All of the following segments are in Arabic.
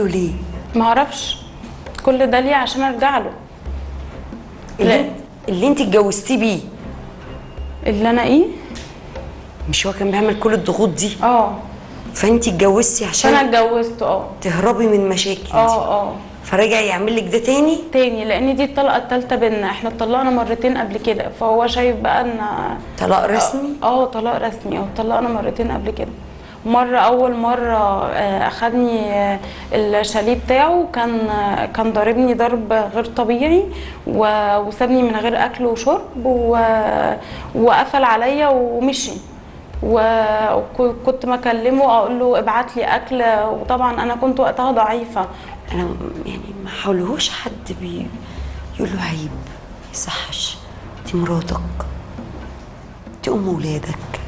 له ليه؟ ما أعرفش. كل ده ليه عشان ارجع له؟ اللي. انت- اللي انت اتجوزتيه بيه. اللي أنا إيه؟ مش هو كان بيعمل كل الضغوط دي؟ آه. فانت اتجوزتي عشان عشان اتجوزته آه. تهربي من مشاكل آه آه. فرجع يعمل لك ده تاني؟ تاني لأن دي الطلقة الثالثه بينا. إحنا اتطلقنا مرتين قبل كده فهو شايف بقى ان طلاق رسمي؟ آه طلاق رسمي آه اتطلقنا مرتين قبل كده. مرة أول مرة آه، أخدني آه، الشاليه بتاعه. كان آه، كان ضاربني ضرب غير طبيعي وسابني من غير أكل وشرب وقفل عليا ومشي. وكنت مكلمه أقول له ابعت لي أكل. وطبعا أنا كنت وقتها ضعيفة. أنا يعني ما حاولهوش حد بي يقول له عيب يصحش. دي مراتك. دي أم ولادك.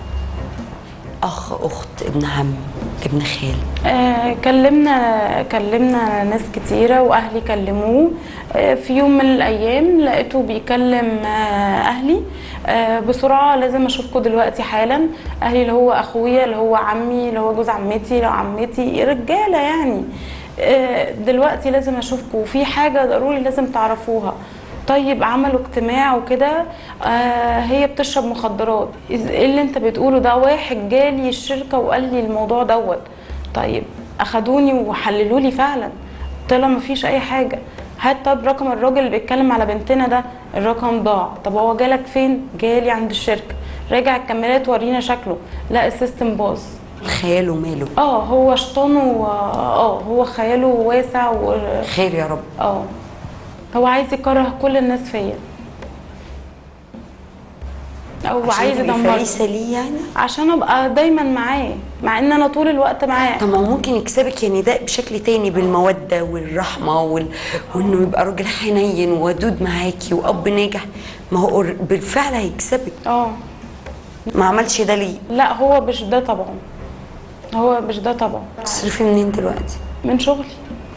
أخ أخت ابن عم ابن خال؟ آه، كلمنا كلمنا ناس كتيرة وأهلي كلموه. آه، في يوم من الأيام لقيته بيكلم آه، أهلي. آه، بسرعة لازم أشوفكم دلوقتي حالا. أهلي اللي هو أخويا اللي هو عمي اللي هو جوز عمتي لو عمتي رجالة يعني. آه، دلوقتي لازم أشوفكم وفي حاجة ضروري لازم تعرفوها. طيب عملوا اجتماع وكده آه هي بتشرب مخدرات. إيه اللي انت بتقوله ده؟ واحد جالي الشركة وقال لي الموضوع دوت. طيب أخدوني وحللوا لي فعلا. طلع ما فيش أي حاجة. هات طب رقم الراجل اللي بيتكلم على بنتنا ده الرقم ضاع. طب هو جالك فين؟ جالي عند الشركة. راجع الكاميرات ورينا شكله. لا ال system باظ. خياله ماله آه هو شيطانه آه هو خياله واسع و خير يا رب. آه. هو عايز يكره كل الناس فيا. أو عايز يدمرني ليه يعني؟ عشان أبقى دايما معاه مع إن أنا طول الوقت معاه. طب ما ممكن يكسبك يعني ده بشكل تاني بالمودة والرحمة وال... وإنه يبقى راجل حنين وودود معاكي وأب ناجح. ما هو بالفعل هيكسبك. آه. ما عملش ده ليه؟ لا هو مش ده طبعا. هو مش ده طبعا. تصرفي منين دلوقتي؟ من شغلي.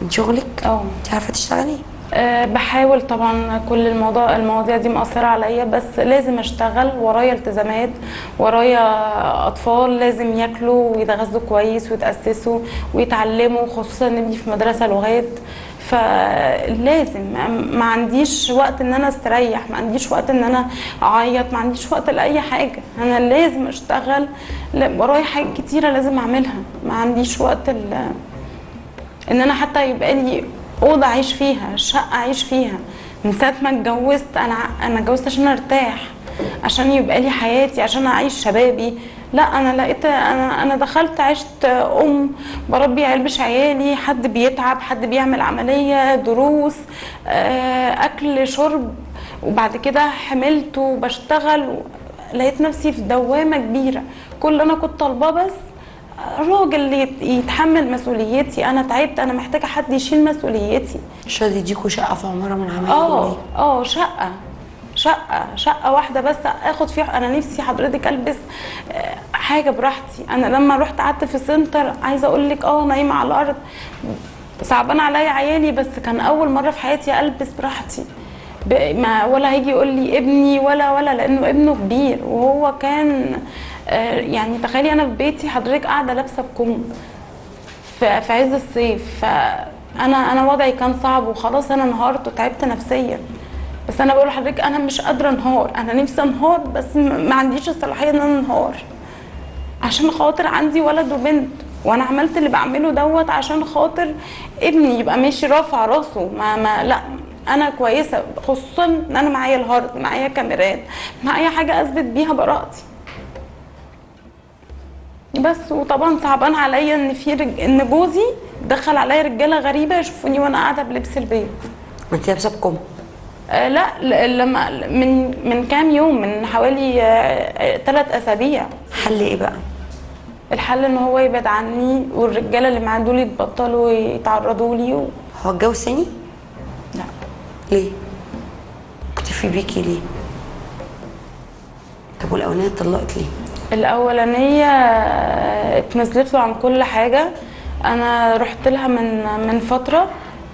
من شغلك؟ آه. انت عارفة تشتغلي؟ أه بحاول طبعا كل الموضوع المواضيع دي مأثرة عليا بس لازم أشتغل ورايا التزامات ورايا أطفال لازم ياكلوا ويتغذوا كويس ويتأسسوا ويتعلموا خصوصا ان في مدرسة لغات. فلازم ما عنديش وقت إن أنا أستريح ما عنديش وقت إن أنا أعيط ما عنديش وقت لأي حاجة. أنا لازم أشتغل ورايا حاجات كتيرة لازم أعملها. ما عنديش وقت إن أنا حتى يبقى لي أوضة أعيش فيها شقة أعيش فيها. من ساعة ما اتجوزت أنا أنا اتجوزت عشان أرتاح عشان يبقى لي حياتي عشان أعيش شبابي. لا أنا لقيت أنا أنا دخلت عشت أم بربي علبش عيالي حد بيتعب حد بيعمل عملية دروس آه، أكل شرب. وبعد كده حملت وبشتغل لقيت نفسي في دوامة كبيرة. كل اللي أنا كنت طالباه بس راجل يت- يتحمل مسؤوليتي. أنا تعبت أنا محتاجة حد يشيل مسؤوليتي. مش راضي يديكوا شقة في عمارة من عمايل آه آه شقة. شقة شقة واحدة بس. آخد فيها أنا نفسي حضرتك ألبس آه، حاجة براحتي. أنا لما رحت قعدت في سنتر عايزة أقول لك آه نايمة على الأرض. صعبان عليا عيالي بس كان أول مرة في حياتي ألبس براحتي. ما ولا هيجي يقول لي ابني ولا ولا لأنه ابنه كبير وهو كان آه، يعني تخيلي أنا في بيتي حضرتك قاعدة لابسة بكم في عز الصيف فأنا أنا وضعي كان صعب وخلاص أنا انهارت وتعبت نفسيا. بس أنا بقول لحضرتك أنا مش قادرة انهار أنا نفسي انهار بس ما عنديش الصلاحية إن أنا انهار. عشان خاطر عندي ولد وبنت وأنا عملت اللي بعمله دوت عشان خاطر ابني يبقى ماشي رافع راسه ما ما لأ. أنا كويسة خصوصا إن أنا معايا الهارد معايا كاميرات معايا حاجة أثبت بيها براءتي. بس وطبعا صعبان عليا إن في رج... إن جوزي دخل عليا رجالة غريبة يشوفوني وأنا قاعدة بلبس البيت انت لابسة بكم؟ آه لا لما من من كام يوم من حوالي ثلاث أسابيع. حل إيه بقى؟ الحل إن هو يبعد عني والرجالة اللي معاه دول يتبطلوا يتعرضوا لي و... هو اتجوز لا ليه؟ اكتفي بيكي ليه؟ طب والأولانية اتطلقت ليه؟ الأولانية اتنزلت له عن كل حاجة. أنا رحت لها من من فترة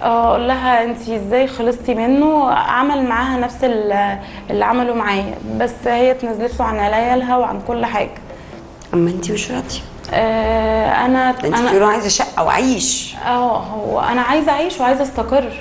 أقول لها انت إزاي خلصتي منه؟ عمل معاها نفس ال- اللي عمله معايا بس هي اتنزلت له عن عيالها وعن كل حاجة. أما انت مش راضية؟ آه أنا انت أنا عايزه شقه وعيش آه هو أنا عايزة أعيش وعايزة أستقر.